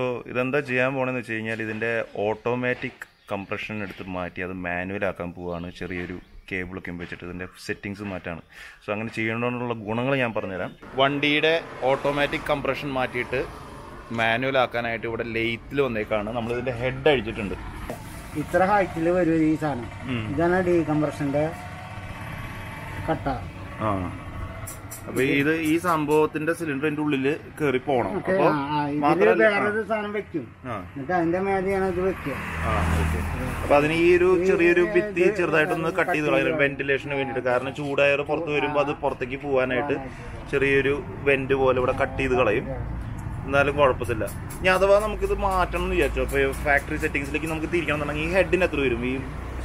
So ഇതെന്താ ചെയ്യാൻ പോണെന്ന് വെച്ച് കഴിഞ്ഞാൽ ഇതിന്റെ ഓട്ടോമാറ്റിക് കംപ്രഷൻ എടുത്ത് മാറ്റി അത് മാനുവൽ ആക്കാൻ പോവുകയാണ് ചെറിയൊരു കേബിളൊക്കെ വെച്ചിട്ട് ഇതിന്റെ സെറ്റിങ്സ് മാറ്റാണ്. സോ അങ്ങനെ ചെയ്യണമെന്നുള്ള ഗുണങ്ങൾ ഞാൻ പറഞ്ഞുതരാം. വണ്ടിയുടെ ഓട്ടോമാറ്റിക് കംപ്രഷൻ മാറ്റിയിട്ട് മാനുവൽ ആക്കാനായിട്ട് ഇവിടെ ലെയ്ത്തിൽ വന്നേക്കാണ്. നമ്മൾ ഇതിന്റെ ഹെഡ് അഴിച്ചിട്ടുണ്ട്. ഇത്ര ഹൈറ്റിൽ വരും ഈ സാധനം. ഇതാണ് ഡീ കംപ്രഷന്റെ കട്ട. ആ. അപ്പൊ ഇത് ഈ സംഭവത്തിന്റെ സിലിണ്ടറിന്റെ ഉള്ളിൽ കേറി പോണം. അപ്പൊ വേറൊരു സാധനം വെക്കും. എന്നിട്ട് അതിന്റെ മേലെയാണ് ഇത് വെക്കുക. അപ്പൊ അതിന് ഈ ഒരു ചെറിയൊരു ഭിത്തി ചെറുതായിട്ടൊന്ന് കട്ട് ചെയ്ത് കളയും. വെന്റിലേഷന് വേണ്ടിട്ട് കാരണം ചൂടായർ പുറത്ത് വരുമ്പോ അത് പുറത്തേക്ക് പോകാനായിട്ട് ചെറിയൊരു വെന്റ് പോലെ ഇവിടെ കട്ട് ചെയ്ത് കളയും. എന്നാലും കുഴപ്പമില്ല. ഇനി അഥവാ നമുക്കിത് മാറ്റണം എന്ന് വിചാരിച്ചു. അപ്പൊ ഫാക്ടറി സെറ്റിംഗ്സിലേക്ക് നമുക്ക് തിരിക്കണം എന്നുണ്ടെങ്കിൽ ഈ ഹെഡിന് എത്ര വരും? ഈ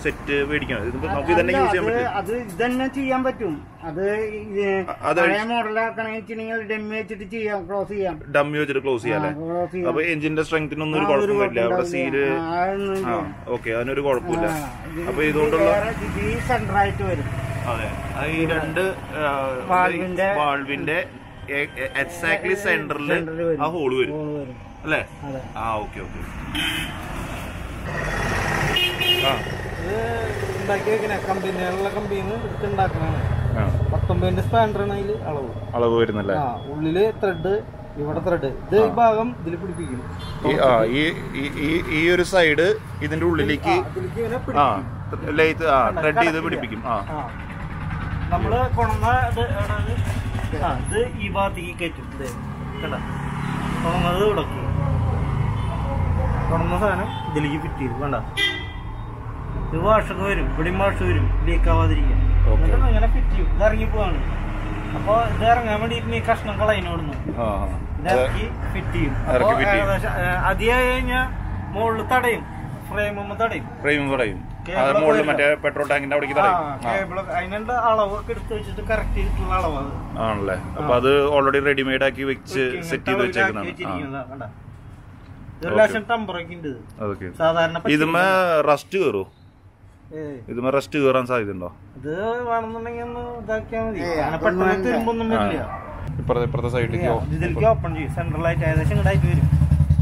സെറ്റ് മേടിക്കണം. ഇതിപ്പോ നമുക്ക് ഇതന്നെ യൂസ് ചെയ്യാൻ പറ്റും. അത് ഇതന്നെ ചെയ്യാൻ പറ്റും. അത് പഴയ മോഡലാക്കണമെങ്കിൽ ഡമ്മി വെച്ചിട്ട് ചെയ്യാം ക്ലോസ് ചെയ്യാം. ഡമ്മി വെച്ചിട്ട് ക്ലോസ് ചെയ്യാല്ലേ അപ്പൊ എഞ്ചിന്റെ സ്ട്രെങ്തിനൊന്നും ഒരു കുഴപ്പമില്ല. അവിടെ. സീൽ. ഓക്കെ അതിനൊരു കുഴപ്പമില്ല. അപ്പൊ ഇതുകൊണ്ടുള്ള ഈ ഇത് ആയിട്ട് സെന്ററായിട്ട് വരും. അതെ. ഈ രണ്ട് വാൾവിന്റെ- വാൾവിന്റെ എക്സാക്ട്ലി സെന്ററിൽ ആ ഹോൾ വരും. അല്ലേ? ആ ഓക്കെ ഓക്കെ ആ. ഇത് ഉണ്ടാക്കി വെക്കണ കമ്പനികളുടെ കമ്പനിന്ന് എടുത്ത് ഉണ്ടാക്കണാണ് പത്തൊമ്പതിന്റെ സ്പാൻഡറാണ് അതിൽ അളവ്. അളവ് വരുന്നല്ലേ? ആ ഉള്ളിൽ ത്രെഡ് ഇവിടെ ത്രെഡ് ഇത് ഈ ഭാഗം ഇതിൽ പിടിപ്പിക്കും. ഈ ഒരു സൈഡ് ഇതിന്റെ ഉള്ളിലേക്ക് ത്രെഡ് ചെയ്ത് പിടിപ്പിക്കും. നമ്മൾ കൊണന്ന ഇത് ഈ ഭാഗത്തേക്ക് കയറ്റും. കണ്ട? കൊണന്നത് ഇവിടേക്ക് കൊണന്ന സാധനം ഇതിലേക്ക് ഫിറ്റ് ചെയ്തു. വേണ്ട ഇത് വാഷൊക്കെ വരും ഇവിടെയും വാഷ് വരും ലീക്ക് ആവാതിരിക്കാൻ Okay. എന്നിട്ട് ഇങ്ങനെ ഫിറ്റ് ചെയ്യും. ഇത് ഇറങ്ങി പോവാണ്. അപ്പൊ ഇത് ഇറങ്ങാൻ വേണ്ടിയിട്ട് ഈ കഷ്ണം കളയിനോടുന്നു ഇത് ഇറക്കി ഫിറ്റ് ചെയ്യും. അപ്പൊ അതിയായി കഴിഞ്ഞാൽ മുകളിൽ തടയും. ഫ്രെയിമും തടയും. ഫ്രെയിമും മുകളിൽ മറ്റേ പെട്രോൾ ടാങ്കിന്റെ അവിടേക്ക് തടയും. അതിനുള്ള അളവൊക്കെ എടുത്ത് വെച്ചിട്ട് കറക്റ്റ് ചെയ്തിട്ടുള്ള അളവ് ആണല്ലേ. അപ്പൊ അത് ഓൾറെഡി റെഡിമെയ്ഡ് ആക്കി വെച്ച് സെറ്റ് ചെയ്ത് വെച്ചേക്കുന്നതാണ്. സാധാരണ ഇതുമ്മ റസ്റ്റ് കയറോ ഏയ്, റെസ്റ്റ് കയറാൻ സാധ്യത ഉണ്ടോ ഇത് വേണമെന്നുണ്ടെങ്കിൽ ഒന്ന് ഇതാക്കിയാൽ മതി. ഏയ്, അങ്ങനെ അതൊന്നും പെട്ടെന്ന് വേണ്ട. വരില്ല. ഇപ്പുറത്തെ ഇപ്പുറത്തെ സൈഡിലേക്ക് ഇത് ഇതിലേക്ക് ഓപ്പൺ ചെയ്യും. സെൻട്രലായിട്ട് ഏകദേശം ഇങ്ങോട്ടായിട്ട് വരും.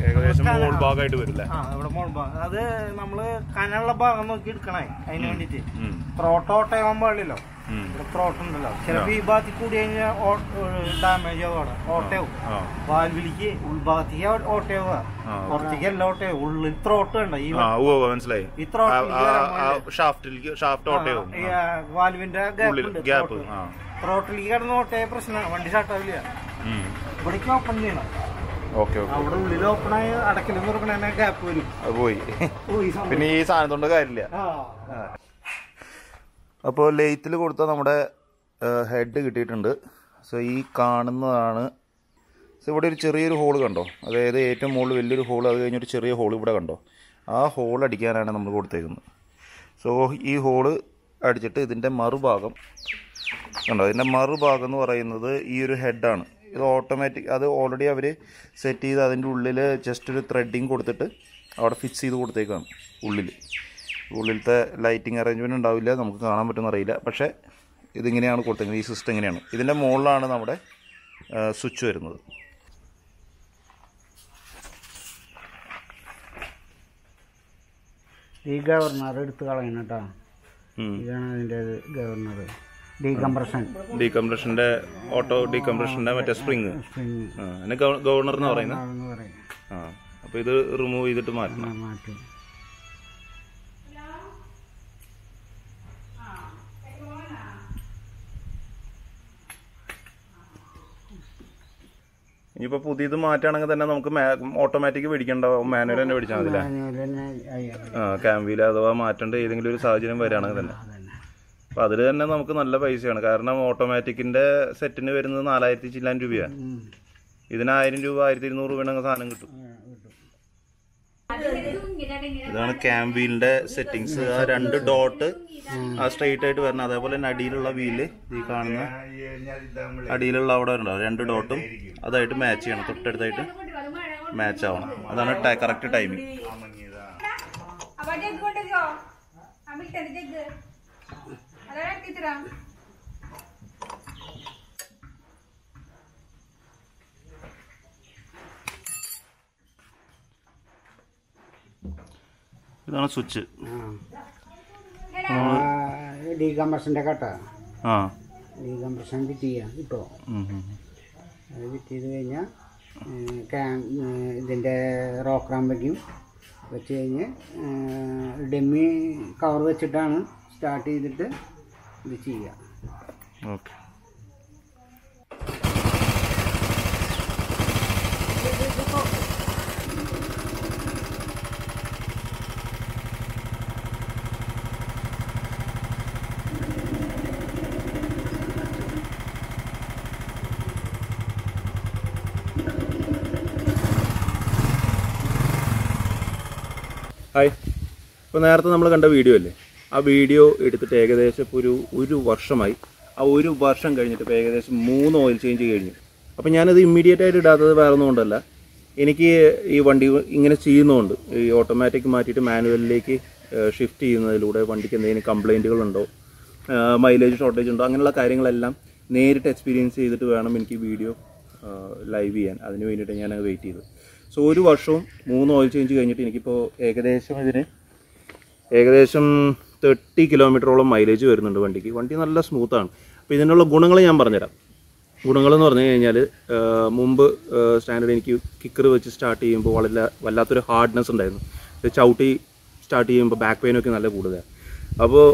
ഏകദേശം മോൾ ഭാഗമായിട്ട് വരില്ലേ ആ ഇവിടെ മോൾ ഭാഗം അത് നമ്മൾ കനുള്ള ഭാഗം നോക്കി എടുക്കണേ. അതിന് വേണ്ടിട്ട് ഉം, ത്രോട്ട് ഓട്ടയാവാൻ പാടില്ലല്ലോ. ഇവിടെ ത്രോട്ട് ഉണ്ടല്ലോ. ചിലപ്പോ ഈ ഭാഗത്തിൽ കൂടി കഴിഞ്ഞാൽ ഡാമേജ് ഓട്ടയാവും വാൽവിലിക്ക് ഉൾഭാഗത്തേക്ക് ഓട്ടയാവുക. പുറത്തേക്ക് എല്ലാം ഓട്ടയാവും ഉള്ളിൽ ത്രോട്ട് ഉണ്ട്? ഈ മനസ്സിലായി. ഈ വാൽവിന്റെ ഗ്യാപ്പ് ത്രോട്ടിലേക്ക് കിടന്ന് ഓട്ടയ പ്രശ്നമാണ് വണ്ടി സ്റ്റാർട്ടാവില്ല ഇവിടേക്ക് ഓപ്പൺ ചെയ്യണം. അവിടെ ഉള്ളിൽ ഓപ്പൺ ആയി അടക്കലും തുറക്കണ ഗ്യാപ്പ് വരും. പോയി. പിന്നെ ഈ ഈ സാധനത്തോണ്ട് കാര്യമില്ല. അപ്പോൾ ലെയ്ത്തിൽ കൊടുത്ത നമ്മുടെ ഹെഡ് കിട്ടിയിട്ടുണ്ട്. സോ ഈ കാണുന്നതാണ്. സോ ഇവിടെ ഒരു ചെറിയൊരു ഹോൾ കണ്ടോ? അതായത് ഏറ്റവും മുകളിൽ വലിയൊരു ഹോൾ അത് കഴിഞ്ഞൊരു ചെറിയ ഹോൾ ഇവിടെ കണ്ടോ? ആ ഹോൾ അടിക്കാനാണ് നമ്മൾ കൊടുത്തേക്കുന്നത്. സോ ഈ ഹോൾ അടിച്ചിട്ട് ഇതിന്റെ മറുഭാഗം കണ്ടോ? ഇതിന്റെ മറുഭാഗം എന്ന് പറയുന്നത് ഈ ഒരു ഹെഡാണ് ഇത് ഓട്ടോമാറ്റിക് അത് ഓൾറെഡി അവർ സെറ്റ് ചെയ്ത് അതിന്റെ ഉള്ളിൽ ജസ്റ്റ് ഒരു ത്രെഡിങ് കൊടുത്തിട്ട് അവിടെ ഫിക്സ് ചെയ്ത് കൊടുത്തേക്കാണ് ഉള്ളിൽ ഉള്ളിലത്തെ ലൈറ്റിംഗ് അറേഞ്ച്മെന്റ് ഉണ്ടാവില്ല നമുക്ക് കാണാൻ പറ്റുമെന്നറിയില്ല പക്ഷേ ഇതിങ്ങനെയാണ് കൊടുത്തേക്കുന്നത് ഈ സിസ്റ്റം ഇങ്ങനെയാണ്. ഇതിന്റെ മുകളിലാണ് നമ്മുടെ സ്വിച്ച് വരുന്നത്. ഈ ഗവർണർ എടുത്ത് കളയണം കേട്ടോ ഇതാണ് അതിന്റെ ഗവർണർ ഡീകംപ്രഷൻ ഡീകംപ്രഷന്റെ ഓട്ടോ ഡീകംപ്രഷന്റെ മറ്റേ സ്പ്രിങ് സ്പ്രിങ് ഗവർണർ എന്ന് പറയുന്നത്? ആ അപ്പോൾ ഇത് റിമൂവ് ചെയ്തിട്ട് മാറ്റണം. മാറ്റും മാറ്റി ഇനിയിപ്പോൾ പുതിയത് മാറ്റുകയാണെങ്കിൽ തന്നെ നമുക്ക് ഓട്ടോമാറ്റിക് മേടിക്കണ്ട മാനുവൽ തന്നെ മേടിച്ചാൽ മതി ആ ക്യാമ്പിൽ അഥവാ മാറ്റേണ്ട ഏതെങ്കിലും ഒരു സാഹചര്യം വരികയാണെങ്കിൽ തന്നെ. അപ്പൊ അതിൽ തന്നെ നമുക്ക് നല്ല പൈസയാണ്. കാരണം ഓട്ടോമാറ്റിക്കിന്റെ സെറ്റിന് വരുന്നത് നാലായിരത്തി ചില്ലാൻ രൂപയാണ്. ഇതിന് ആയിരം രൂപ ആയിരത്തി ഇരുന്നൂറ് രൂപയുടെ സാധനം കിട്ടും. ഇതാണ് ക്യാമ്പീലിന്റെ സെറ്റിങ്സ് ആ രണ്ട് ഡോട്ട് ആ സ്ട്രെയിറ്റ് ആയിട്ട് വരണം. അതേപോലെ തന്നെ അടിയിലുള്ള വീൽ ഈ കാണുന്ന അടിയിലുള്ള അവിടെ ഉണ്ടാവും രണ്ട് ഡോട്ടും അതായിട്ട് മാച്ച് ചെയ്യണം. തൊട്ടടുത്തായിട്ട് മാച്ച് ആവണം. അതാണ് കറക്റ്റ് ടൈമിങ് ഇതാണ് സ്വിച്ച് ആ ഡീകംപ്രഷന്റെ കട്ട. ആ. ഡീകംപ്രഷൻ കിട്ടിയ ചെയ്യാം ഉം. അത് ഫിറ്റ് ചെയ്ത് കഴിഞ്ഞാൽ ക്യാം ഇതിന്റെ റോക്ക് റാം വയ്ക്കും വെച്ച് കഴിഞ്ഞ് ഡെമ്മി കവർ വെച്ചിട്ടാണ് സ്റ്റാർട്ട് ചെയ്തിട്ട് ഇത് ചെയ്യുക ഓക്കെ. ഹായ് ഇപ്പോൾ നേരത്തെ നമ്മൾ കണ്ട വീഡിയോ അല്ലേ? ആ വീഡിയോ എടുത്തിട്ട് ഏകദേശം ഇപ്പോൾ ഒരു ഒരു വർഷമായി. ആ ഒരു വർഷം കഴിഞ്ഞിട്ട് ഇപ്പോൾ ഏകദേശം മൂന്ന് ഓയിൽ ചേഞ്ച് കഴിഞ്ഞു. അപ്പോൾ ഞാനത് ഇമ്മീഡിയറ്റ് ആയിട്ട് ഇടാത്തത് വേറെ ഒന്നും കൊണ്ടല്ല എനിക്ക് ഈ വണ്ടി ഇങ്ങനെ ചെയ്യുന്നതുകൊണ്ട് ഈ ഓട്ടോമാറ്റിക് മാറ്റിയിട്ട് മാനുവലിലേക്ക് ഷിഫ്റ്റ് ചെയ്യുന്നതിലൂടെ വണ്ടിക്ക് എന്തെങ്കിലും കംപ്ലൈന്റുകളുണ്ടോ മൈലേജ് ഷോർട്ടേജ് ഉണ്ടോ? അങ്ങനെയുള്ള കാര്യങ്ങളെല്ലാം നേരിട്ട് എക്സ്പീരിയൻസ് ചെയ്തിട്ട് വേണം എനിക്ക് വീഡിയോ ലൈവ് ചെയ്യാൻ. അതിന് വേണ്ടിയിട്ട് ഞാൻ വെയിറ്റ് ചെയ്തു. സോ ഒരു വർഷവും മൂന്ന് ഓയിൽ ചേഞ്ച് കഴിഞ്ഞിട്ട് എനിക്കിപ്പോൾ ഏകദേശം ഇതിന് ഏകദേശം തേർട്ടി കിലോമീറ്ററോളം മൈലേജ് വരുന്നുണ്ട് വണ്ടിക്ക്. വണ്ടി നല്ല സ്മൂത്താണ് അപ്പോൾ ഇതിനുള്ള ഗുണങ്ങൾ ഞാൻ പറഞ്ഞുതരാം. ഗുണങ്ങളെന്ന് പറഞ്ഞു കഴിഞ്ഞാൽ മുമ്പ് സ്റ്റാൻഡേർഡ് എനിക്ക് കിക്കർ വെച്ച് സ്റ്റാർട്ട് ചെയ്യുമ്പോൾ വളരെ വല്ലാത്തൊരു ഹാർഡ്നെസ് ഉണ്ടായിരുന്നു. ചവിട്ടി സ്റ്റാർട്ട് ചെയ്യുമ്പോൾ ബാക്ക് പെയിനൊക്കെ നല്ല കൂടുതലാണ്. അപ്പോൾ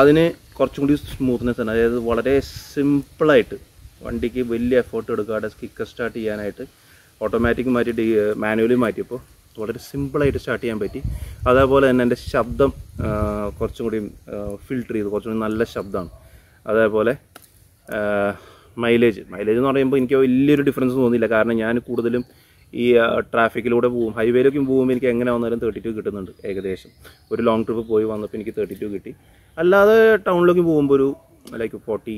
അതിന് കുറച്ചും കൂടി സ്മൂത്ത്നെസ് ആണ്. അതായത് വളരെ സിമ്പിളായിട്ട് വണ്ടിക്ക് വലിയ എഫേർട്ട് എടുക്കാതെ കിക്കർ സ്റ്റാർട്ട് ചെയ്യാനായിട്ട് ഓട്ടോമാറ്റിക് മാറ്റി മാനുവലി മാറ്റിയപ്പോൾ വളരെ സിമ്പിളായിട്ട് സ്റ്റാർട്ട് ചെയ്യാൻ പറ്റി. അതേപോലെ തന്നെ എന്റെ ശബ്ദം കുറച്ചും കൂടി ഫിൽട്ടർ ചെയ്ത്. കുറച്ചും കൂടി നല്ല ശബ്ദമാണ്. അതേപോലെ മൈലേജ് മൈലേജ് എന്ന് പറയുമ്പോൾ എനിക്ക് വലിയൊരു ഡിഫറൻസ് തോന്നിയില്ല. കാരണം ഞാൻ കൂടുതലും ഈ ട്രാഫിക്കിലൂടെ പോകും. ഹൈവേയിലേക്കും പോകുമ്പോൾ എനിക്ക് എങ്ങനെ വന്നാലും തേർട്ടി ടു കിട്ടുന്നുണ്ട് ഏകദേശം. ഒരു ലോങ് ട്രിപ്പ് പോയി വന്നപ്പോൾ എനിക്ക് തേർട്ടി ടു കിട്ടി. അല്ലാതെ ടൗണിലേക്ക് പോകുമ്പോൾ ഒരു ലൈക്ക് ഫോർട്ടി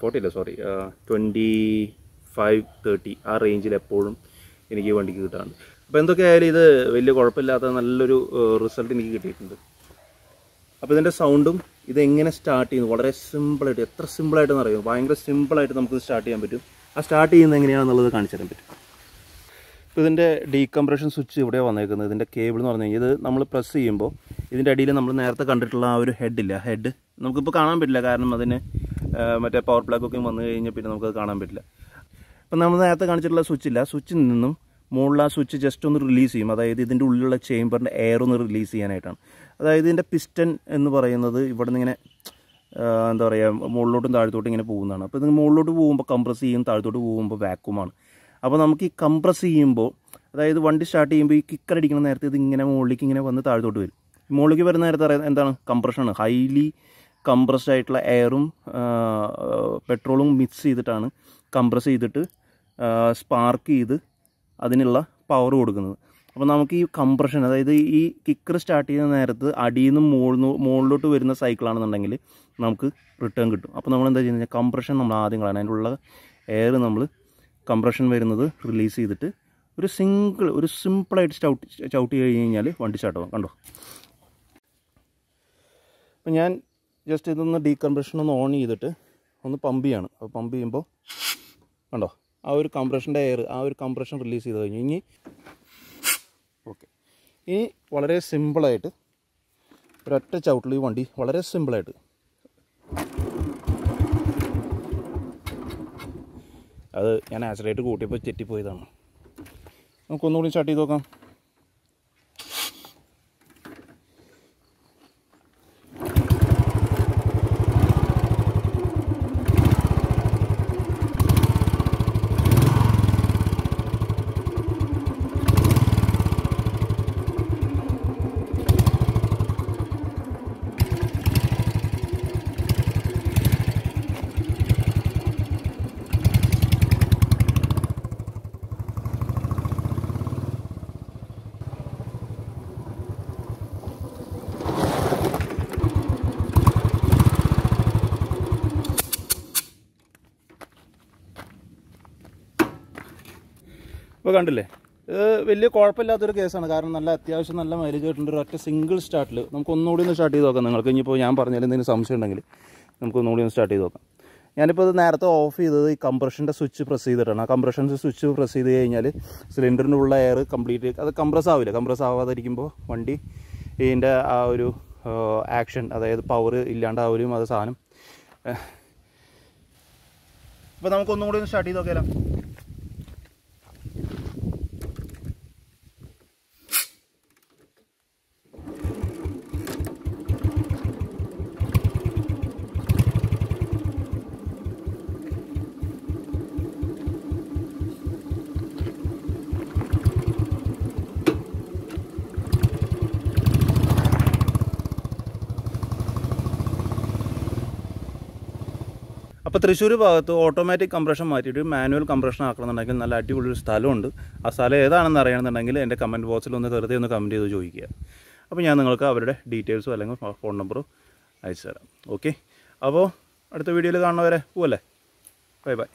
ഫോർട്ടി അല്ല സോറി ട്വന്റി ഫൈവ് തേർട്ടി ആ റേഞ്ചിൽ എപ്പോഴും എനിക്ക് വണ്ടിക്ക് കിട്ടാറുണ്ട്. അപ്പോൾ എന്തൊക്കെയായാലും ഇത് വലിയ കുഴപ്പമില്ലാത്ത നല്ലൊരു റിസൾട്ട് എനിക്ക് കിട്ടിയിട്ടുണ്ട്. അപ്പോൾ ഇതിന്റെ സൗണ്ടും ഇത് എങ്ങനെ സ്റ്റാർട്ട് ചെയ്യുന്നു? വളരെ സിമ്പിളായിട്ട് എത്ര സിമ്പിളായിട്ടെന്ന് അറിയാം? ഭയങ്കര സിമ്പിളായിട്ട് നമുക്ക് സ്റ്റാർട്ട് ചെയ്യാൻ പറ്റും. ആ സ്റ്റാർട്ട് ചെയ്യുന്നത് എങ്ങനെയാണെന്നുള്ളത് കാണിച്ചു തരാൻ പറ്റും. ഇപ്പോൾ ഇതിന്റെ ഡീകംപ്രഷൻ സ്വിച്ച് ഇവിടെ വന്നേക്കുന്നത്. ഇതിന്റെ കേബിൾ എന്ന് പറഞ്ഞു കഴിഞ്ഞാൽ ഇത് നമ്മൾ പ്രസ് ചെയ്യുമ്പോൾ ഇതിന്റെ അടിയിൽ നമ്മൾ നേരത്തെ കണ്ടിട്ടുള്ള ആ ഒരു ഹെഡില്ല ഹെഡ് നമുക്കിപ്പോൾ കാണാൻ പറ്റില്ല. കാരണം അതിന് മറ്റേ പവർ പ്ലഗ് ഒക്കെ വന്നു കഴിഞ്ഞാൽ പിന്നെ നമുക്കത് കാണാൻ പറ്റില്ല. അപ്പം നമ്മൾ നേരത്തെ കാണിച്ചിട്ടുള്ള സ്വിച്ചില്ല സ്വിച്ചിൽ നിന്നും മുകളിൽ ആ സ്വിച്ച് ജസ്റ്റ് ഒന്ന് റിലീസ് ചെയ്യും. അതായത് ഇതിന്റെ ഉള്ളിലുള്ള ചേമ്പറിന്റെ എയർ ഒന്ന് റിലീസ് ചെയ്യാനായിട്ടാണ്. അതായത് ഇതിന്റെ പിസ്റ്റൻ എന്ന് പറയുന്നത് ഇവിടെ നിന്ന് ഇങ്ങനെ എന്താ പറയുക മുകളിലോട്ടും താഴത്തോട്ടും ഇങ്ങനെ പോകുന്നതാണ്. അപ്പോൾ ഇത് മുകളിലോട്ട് പോകുമ്പോൾ കംപ്രസ് ചെയ്യും താഴത്തോട്ട് പോകുമ്പോൾ വാക്കുമാണ് അപ്പോൾ നമുക്ക് ഈ കംപ്രസ് ചെയ്യുമ്പോൾ അതായത് വണ്ടി സ്റ്റാർട്ട് ചെയ്യുമ്പോൾ ഈ കിക്കർ അടിക്കുന്ന നേരത്തെ ഇത് ഇങ്ങനെ മുകളിലേക്ക് ഇങ്ങനെ വന്ന് താഴത്തോട്ട് വരും. മുകളിലേക്ക് വരുന്ന നേരത്തെ എന്താണ്? കംപ്രഷനാണ് ഹൈലി കംപ്രസ്ഡ് ആയിട്ടുള്ള എയറും പെട്രോളും മിക്സ് ചെയ്തിട്ടാണ് കംപ്രസ് ചെയ്തിട്ട് സ്പാർക്ക് ചെയ്ത് അതിനുള്ള പവർ കൊടുക്കുന്നത്. അപ്പോൾ നമുക്ക് ഈ കംപ്രഷൻ അതായത് ഈ കിക്കർ സ്റ്റാർട്ട് ചെയ്യുന്ന നേരത്ത് അടിയിൽ നിന്ന് മുകളിൽ മുകളിലോട്ട് വരുന്ന സൈക്കിളാണെന്നുണ്ടെങ്കിൽ നമുക്ക് റിട്ടേൺ കിട്ടും. അപ്പോൾ നമ്മൾ എന്താ ചെയ്യുന്നത് കംപ്രഷൻ നമ്മൾ ആദ്യം കളയണം. അതിനുള്ള എയർ നമ്മൾ കംപ്രഷൻ വരുന്നത് റിലീസ് ചെയ്തിട്ട് ഒരു സിംഗിൾ ഒരു സിമ്പിളായിട്ട് ചവിട്ടി ചവിട്ടി കഴിഞ്ഞ് കഴിഞ്ഞാൽ വണ്ടി സ്റ്റാർട്ട് ആവാം. കണ്ടോ? അപ്പോൾ ഞാൻ ജസ്റ്റ് ഇതൊന്ന് ഡീകംപ്രഷൻ ഒന്ന് ഓൺ ചെയ്തിട്ട് ഒന്ന് പമ്പ് ചെയ്യാണ്. അപ്പോൾ പമ്പ് ചെയ്യുമ്പോൾ കണ്ടോ? ആ ഒരു കംപ്രഷന്റെ എയർ ആ ഒരു കംപ്രഷൻ റിലീസ് ചെയ്ത് കഴിഞ്ഞു ഇനി ഓക്കെ ഇനി വളരെ സിമ്പിളായിട്ട് ഒരൊറ്റ ചവിട്ടിൽ ഈ വണ്ടി വളരെ സിമ്പിളായിട്ട് അത് ഞാൻ ആക്സിഡേറ്റ് കൂട്ടിയപ്പോൾ ചെറ്റിപ്പോയതാണ്. നമുക്കൊന്നുകൂടി സ്റ്റാർട്ട് ചെയ്ത് നോക്കാം. ഇപ്പോൾ കണ്ടില്ലേ? ഇത് വലിയ കുഴപ്പമില്ലാത്തൊരു കേസാണ്. കാരണം നല്ല അത്യാവശ്യം നല്ല മൈലേജ് ഒരു ഒറ്റ സിംഗിൾ സ്റ്റാർട്ടിൽ നമുക്ക് ഒന്നുകൂടി ഒന്ന് സ്റ്റാർട്ട് ചെയ്ത് നോക്കാം. നിങ്ങൾക്ക് ഇനിയിപ്പോൾ ഞാൻ പറഞ്ഞാൽ എന്തെങ്കിലും സംശയം ഉണ്ടെങ്കിൽ നമുക്ക് ഒന്നുകൂടി ഒന്ന് സ്റ്റാർട്ട് ചെയ്ത് നോക്കാം. ഞാനിപ്പോൾ ഇത് നേരത്തെ ഓഫ് ചെയ്തത് ഈ കംപ്രഷന്റെ സ്വിച്ച് പ്രസ് ചെയ്തിട്ടാണ്. ആ കംപ്രഷന്റെ സ്വിച്ച് പ്രസ് ചെയ്ത് കഴിഞ്ഞാൽ സിലിണ്ടറിന്റെ ഉള്ള എയർ കംപ്ലീറ്റ് അത് കംപ്രസ് ആവില്ല. കംപ്രസ് ആവാതിരിക്കുമ്പോൾ വണ്ടി ഇതിന്റെ ആ ഒരു ആക്ഷൻ അതായത് പവർ ഇല്ലാണ്ടാവുകയും അത് സാധനം ഇപ്പോൾ നമുക്കൊന്നും കൂടി ഒന്ന് സ്റ്റാർട്ട് ചെയ്ത് നോക്കിയാലോ? അപ്പോൾ തൃശ്ശൂർ ഭാഗത്ത് ഓട്ടോമാറ്റിക് കംപ്രഷൻ മാറ്റിയിട്ട് മാനുവൽ കംപ്രഷൻ ആക്കണമെന്നുണ്ടെങ്കിൽ നല്ല അടിപൊളി ഒരു സ്ഥലമുണ്ട്. ആ സ്ഥലം ഏതാണെന്ന് അറിയണമെന്നുണ്ടെങ്കിൽ എന്റെ കമന്റ് ബോക്സിൽ ഒന്ന് വെറുതെ ഒന്ന് കമന്റ് ചെയ്ത് ചോദിക്കുക. അപ്പോൾ ഞാൻ നിങ്ങൾക്ക് അവരുടെ ഡീറ്റെയിൽസോ അല്ലെങ്കിൽ ഫോൺ നമ്പറോ അയച്ചു തരാം ഓക്കെ അപ്പോൾ അടുത്ത വീഡിയോയിൽ കാണുന്നവരെ പോവല്ലേ? Bye bye